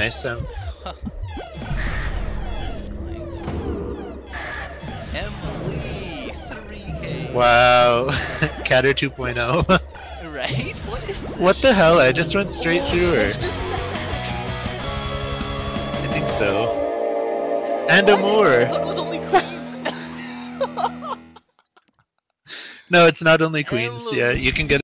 Nice time. Emily, 3k. Wow. Kater 2.0. Right? What is this? what the hell? I just went straight through her. I think so. And a What? I more. No, it's not only queens. Yeah, you can get